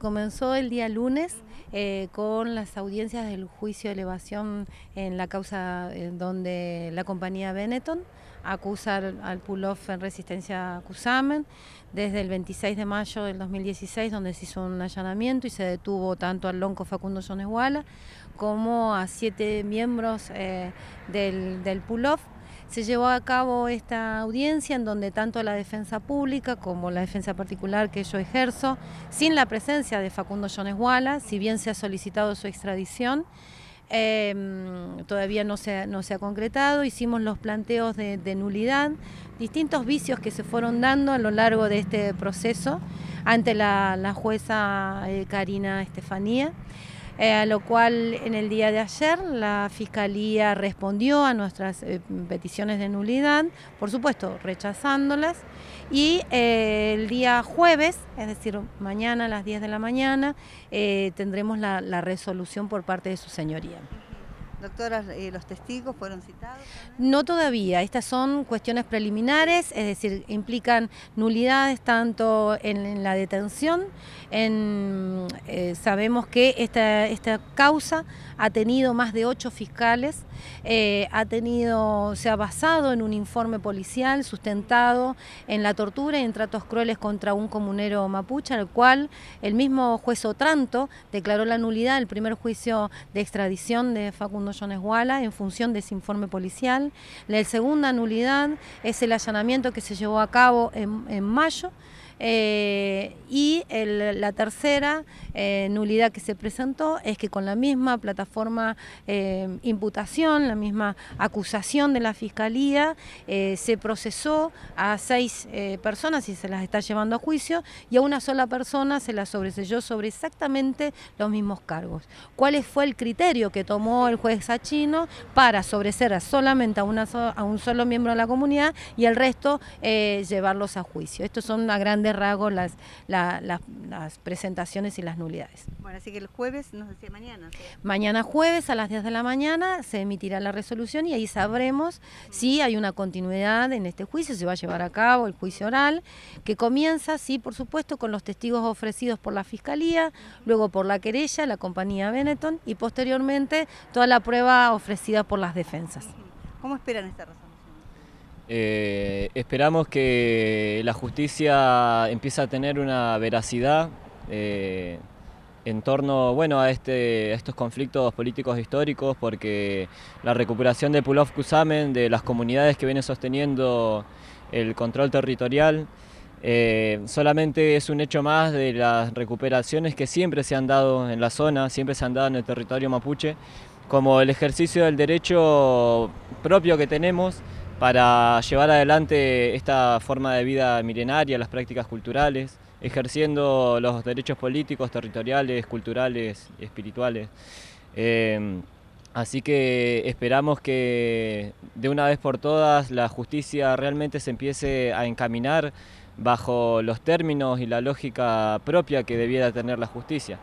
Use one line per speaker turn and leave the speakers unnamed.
Comenzó el día lunes eh, con las audiencias del juicio de elevación en la causa en donde la compañía Benetton acusa al pull-off en resistencia a Cusamen desde el 26 de mayo del 2016 donde se hizo un allanamiento y se detuvo tanto al lonco Facundo Jonesguala como a siete miembros eh, del, del pull-off se llevó a cabo esta audiencia en donde tanto la defensa pública como la defensa particular que yo ejerzo, sin la presencia de Facundo Jones si bien se ha solicitado su extradición, em, todavía no se, no se ha concretado, hicimos los planteos de, nulidad, distintos vicios que se fueron dando a lo largo de este proceso ante la, jueza eh, Karina Estefanía. Eh, a lo cual en el día de ayer la Fiscalía respondió a nuestras eh, peticiones de nulidad, por supuesto rechazándolas, y eh, el día jueves, es decir, mañana a las 10 de la mañana, tendremos la resolución por parte de su señoría.
Doctora, eh, ¿los testigos fueron citados?
No todavía, estas son cuestiones preliminares, es decir, implican nulidades tanto en, la detención, en, eh, sabemos que esta, esta causa ha tenido más de ocho fiscales, eh, ha tenido, se ha basado en un informe policial sustentado en la tortura y en tratos crueles contra un comunero mapuche, al cual el mismo juez Otranto declaró la nulidad del primer juicio de extradición de Facundo En función de ese informe policial. La segunda nulidad es el allanamiento que se llevó a cabo en mayo eh, y la tercera eh, nulidad que se presentó es que con la misma plataforma eh, imputación, la misma acusación de la Fiscalía, se procesó a seis personas y se las está llevando a juicio y a una sola persona se la sobreselló sobre exactamente los mismos cargos. ¿Cuál fue el criterio que tomó el juez Sachino para sobreser solamente a, una a un solo miembro de la comunidad y el resto llevarlos a juicio? Estos son una grande rasgos las, las presentaciones y las nulidades.
Bueno, así que el jueves, nos decía mañana.
Mañana jueves a las 10 de la mañana se emitirá la resolución y ahí sabremos si hay una continuidad en este juicio, se va a llevar a cabo el juicio oral, que comienza, sí, por supuesto, con los testigos ofrecidos por la Fiscalía, luego por la querella, la compañía Benetton y posteriormente toda la prueba ofrecida por las defensas.
¿Cómo esperan esta resolución?
Eh, esperamos que la justicia empiece a tener una veracidad eh, en torno bueno, a, este, estos conflictos políticos históricos, porque la recuperación de Pulov Kusamen, de las comunidades que vienen sosteniendo el control territorial, eh, solamente es un hecho más de las recuperaciones que siempre se han dado en la zona, siempre se han dado en el territorio mapuche, como el ejercicio del derecho propio que tenemos para llevar adelante esta forma de vida milenaria, las prácticas culturales, ejerciendo los derechos políticos, territoriales, culturales, espirituales. Em, así que esperamos que de una vez por todas la justicia realmente se empiece a encaminar bajo los términos y la lógica propia que debiera tener la justicia.